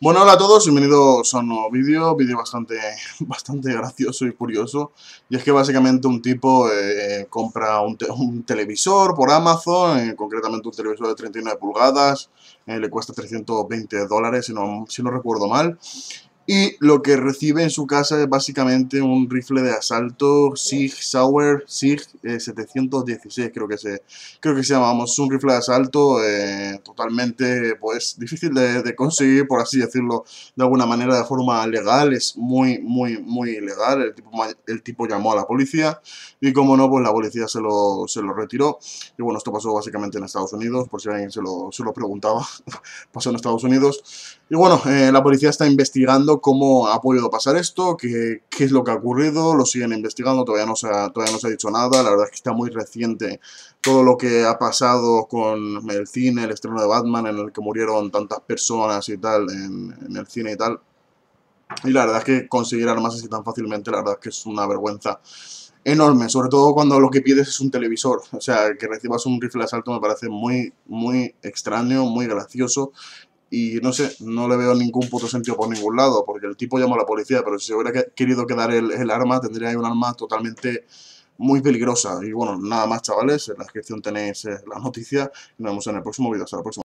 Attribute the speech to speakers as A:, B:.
A: Bueno, hola a todos, bienvenidos a un nuevo vídeo, vídeo bastante, bastante gracioso y curioso. Y es que básicamente un tipo eh, compra un, televisor por Amazon, eh, concretamente un televisor de 39 pulgadas, eh, le cuesta 320 dólares si no, si no recuerdo mal. Y lo que recibe en su casa es básicamente un rifle de asalto SIG Sauer SIG 716, creo que se, creo que se llama, vamos, un rifle de asalto eh, totalmente, pues, difícil de, conseguir, por así decirlo, de alguna manera, de forma legal, es muy, muy, muy ilegal, el tipo, el tipo llamó a la policía y como no, pues la policía se lo, se lo retiró. Y bueno, esto pasó básicamente en Estados Unidos, por si alguien se lo, se lo preguntaba, pasó en Estados Unidos. Y bueno, eh, la policía está investigando cómo ha podido pasar esto, qué, qué, es lo que ha ocurrido, lo siguen investigando, todavía no, se ha, todavía no se ha dicho nada, la verdad es que está muy reciente todo lo que ha pasado con el cine, el estreno de Batman, en el que murieron tantas personas y tal, en, el cine y tal. Y la verdad es que conseguir armas así tan fácilmente, la verdad es que es una vergüenza enorme, sobre todo cuando lo que pides es un televisor. O sea, que recibas un rifle de asalto me parece muy, muy extraño, muy gracioso y no sé, no le veo ningún puto sentido por ningún lado, porque el tipo llamó a la policía, pero si se hubiera querido quedar el, arma, tendría ahí un arma totalmente muy peligrosa. Y bueno, nada más chavales, en la descripción tenéis eh, la noticia y nos vemos en el próximo vídeo. Hasta la próxima.